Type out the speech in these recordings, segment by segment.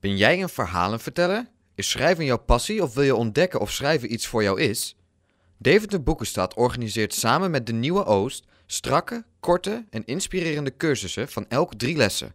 Ben jij een verhalenverteller? Is schrijven jouw passie of wil je ontdekken of schrijven iets voor jou is? Deventer Boekenstad organiseert samen met de Nieuwe Oost strakke, korte en inspirerende cursussen van elk drie lessen.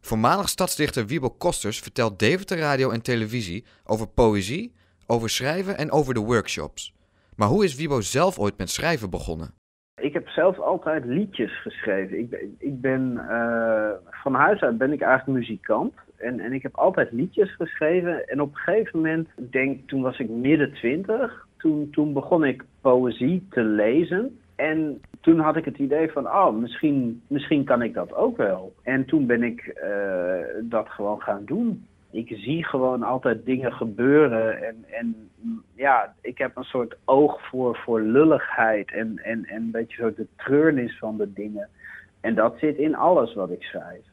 Voormalig stadsdichter Wiebo Kosters vertelt Deventer Radio en Televisie over poëzie, over schrijven en over de workshops. Maar hoe is Wiebo zelf ooit met schrijven begonnen? Ik heb zelf altijd liedjes geschreven. Ik ben, uh, van huis uit ben ik eigenlijk muzikant. En, en ik heb altijd liedjes geschreven. En op een gegeven moment, denk toen was ik midden twintig, toen, toen begon ik poëzie te lezen. En toen had ik het idee van, oh, misschien, misschien kan ik dat ook wel. En toen ben ik uh, dat gewoon gaan doen. Ik zie gewoon altijd dingen gebeuren. En, en ja, ik heb een soort oog voor, voor lulligheid. En, en, en een beetje zo de treurnis van de dingen. En dat zit in alles wat ik schrijf.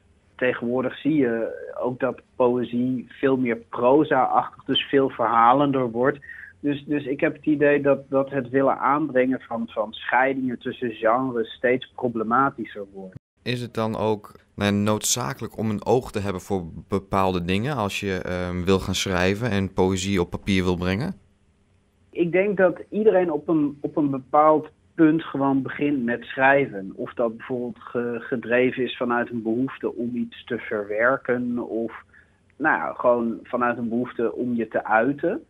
Tegenwoordig zie je ook dat poëzie veel meer proza-achtig, dus veel verhalender wordt. Dus, dus ik heb het idee dat, dat het willen aanbrengen van, van scheidingen tussen genres steeds problematischer wordt. Is het dan ook nou, noodzakelijk om een oog te hebben voor bepaalde dingen als je uh, wil gaan schrijven en poëzie op papier wil brengen? Ik denk dat iedereen op een, op een bepaald punt gewoon begint met schrijven. Of dat bijvoorbeeld gedreven is vanuit een behoefte om iets te verwerken of nou gewoon vanuit een behoefte om je te uiten.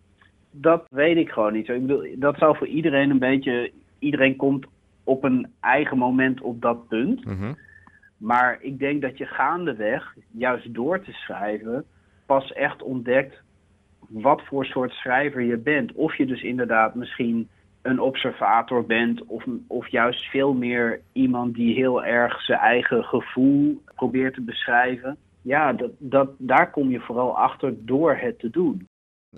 Dat weet ik gewoon niet. Ik bedoel, dat zou voor iedereen een beetje. Iedereen komt op een eigen moment op dat punt. Mhm. Maar ik denk dat je gaandeweg, juist door te schrijven, pas echt ontdekt wat voor soort schrijver je bent. Of je dus inderdaad misschien een observator bent, of, of juist veel meer iemand die heel erg zijn eigen gevoel probeert te beschrijven. Ja, dat, dat, daar kom je vooral achter door het te doen.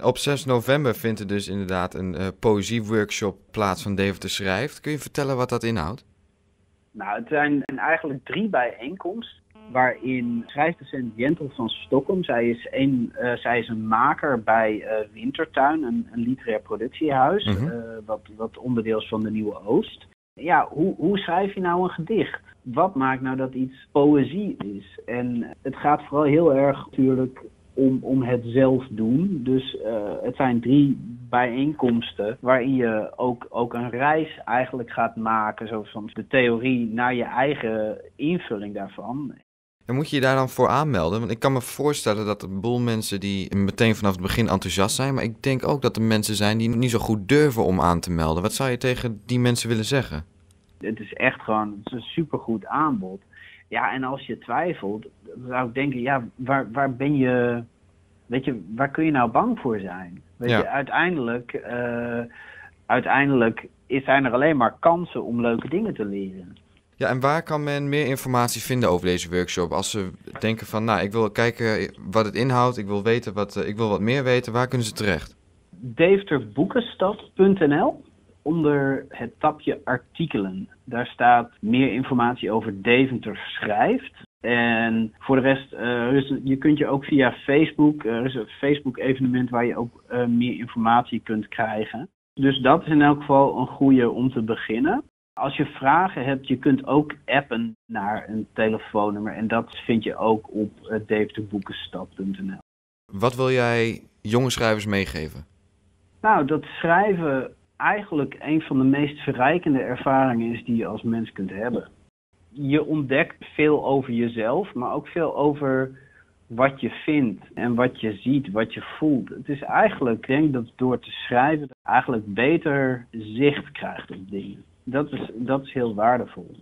Op 6 november vindt er dus inderdaad een uh, poëzieworkshop plaats van Deventer Schrijft. Kun je vertellen wat dat inhoudt? Nou, het zijn eigenlijk drie bijeenkomsten waarin schrijfdocent Jentel van Stockholm, zij is, een, uh, zij is een maker bij uh, Wintertuin, een, een literair productiehuis, uh, wat, wat onderdeel is van de Nieuwe Oost. Ja, hoe, hoe schrijf je nou een gedicht? Wat maakt nou dat iets poëzie is? En het gaat vooral heel erg natuurlijk om, om het zelf doen. Dus het zijn drie bijeenkomsten waarin je ook, ook een reis eigenlijk gaat maken, zo van de theorie naar je eigen invulling daarvan. En moet je je daar dan voor aanmelden? Want ik kan me voorstellen dat een boel mensen die meteen vanaf het begin enthousiast zijn, maar ik denk ook dat er mensen zijn die niet zo goed durven om aan te melden. Wat zou je tegen die mensen willen zeggen? Het is echt gewoon het is een supergoed aanbod. Ja, en als je twijfelt, dan zou ik denken, ja, waar, waar ben je, weet je, waar kun je nou bang voor zijn? Weet Ja. je, uiteindelijk, eh, uiteindelijk is- zijn er alleen maar kansen om leuke dingen te leren. Ja, en waar kan men meer informatie vinden over deze workshop? Als ze denken van, nou, ik wil kijken wat het inhoudt, ik wil weten wat, eh, ik wil wat meer weten, waar kunnen ze terecht? Deventerboekenstad.nl onder het tapje artikelen. Daar staat meer informatie over Deventer schrijft. En voor de rest, eh, je kunt je ook via Facebook, er is een Facebook evenement waar je ook eh, meer informatie kunt krijgen. Dus dat is in elk geval een goede om te beginnen. Als je vragen hebt, je kunt ook appen naar een telefoonnummer. En dat vind je ook op uh. Wat wil jij jonge schrijvers meegeven? Nou, dat schrijven eigenlijk een van de meest verrijkende ervaringen is die je als mens kunt hebben. Je ontdekt veel over jezelf, maar ook veel over wat je vindt en wat je ziet, wat je voelt. Het is eigenlijk, ik denk dat door te schrijven eigenlijk beter zicht krijgt op dingen. Dat is, dat is heel waardevol.